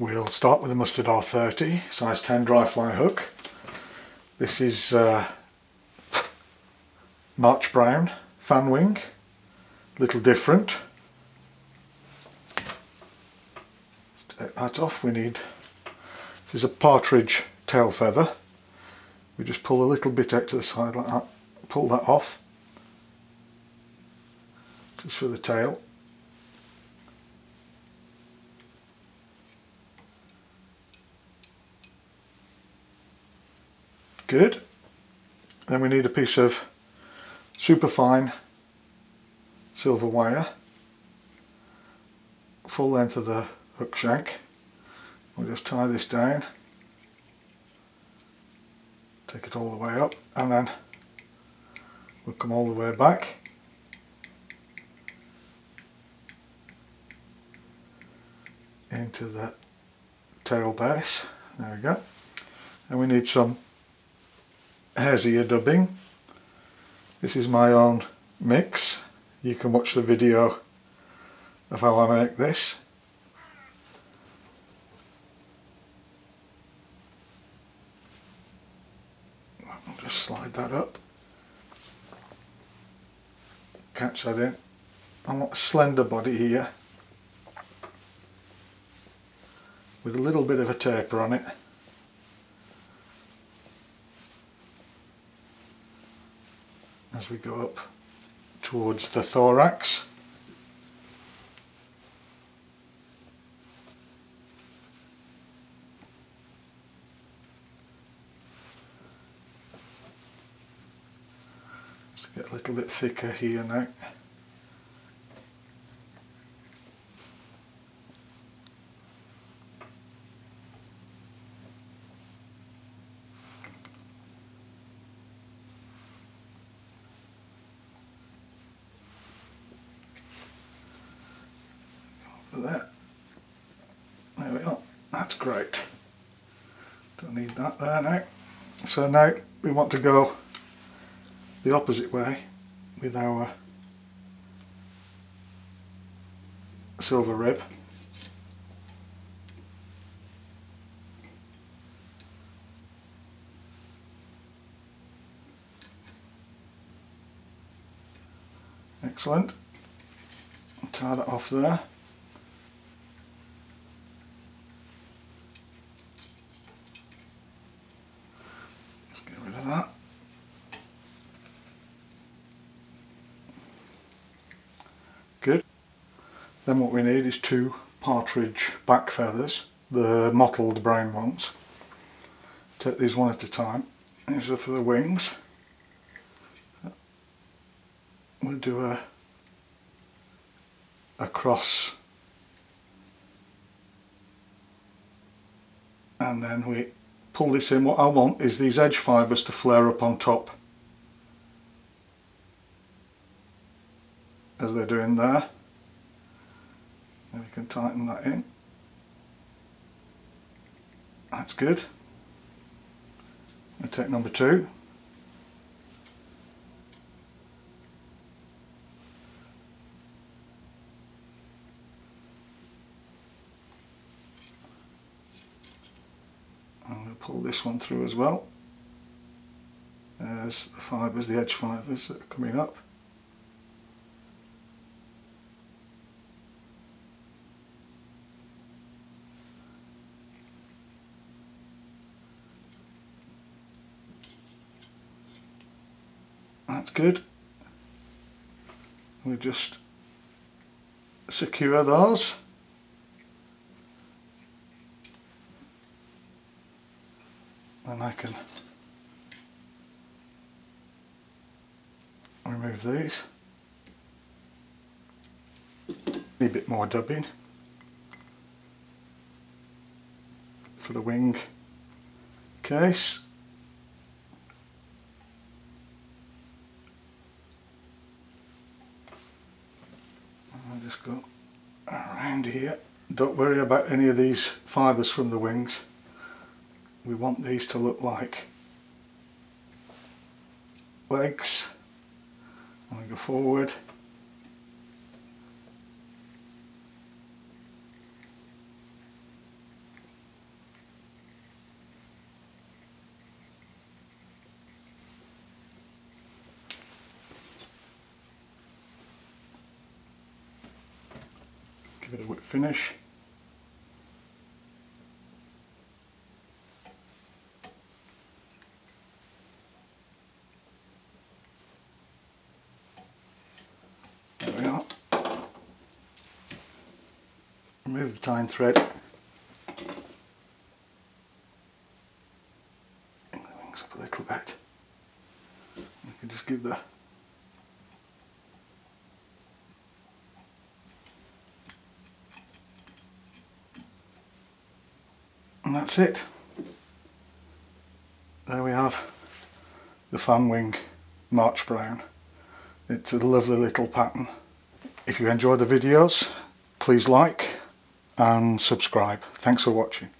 We'll start with a Mustad R30 size 10 dry fly hook. This is uh, March Brown fan wing, a little different. Let's take that off, we need, this is a partridge tail feather. We just pull a little bit out to the side like that, pull that off, just for the tail. Good. Then we need a piece of super fine silver wire, full length of the hook shank. We'll just tie this down, take it all the way up and then we'll come all the way back. into the tail base, there we go. And we need some hare's ear dubbing. This is my own mix. You can watch the video of how I make this. I'll just slide that up. Catch that in. I want a slender body here with a little bit of a taper on it. As we go up towards the thorax. Let's get a little bit thicker here now. That. There we are. That's great. Don't need that there now. So now we want to go the opposite way with our silver rib. Excellent. I'll tie that off there. Good. Then what we need is two partridge back feathers, the mottled brown ones. Take these one at a time. These are for the wings. We'll do a a cross and then we pull this in. What I want is these edge fibres to flare up on top as they're doing there. And we can tighten that in. That's good. We take number two. Pull this one through as well. There's the fibres, the edge fibres that are coming up. that's good. We just secure those. And I can remove these. a bit more dubbing for the wing case. I'll just go around here. Don't worry about any of these fibres from the wings we want these to look like legs. And we go forward. Give it a whip finish. Remove the tying thread. Bring the wings up a little bit. You can just give the and that's it. There we have the fan wing March Brown. It's a lovely little pattern. If you enjoy the videos, please like and subscribe. Thanks for watching.